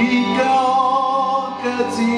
Ikaw kazi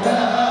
down.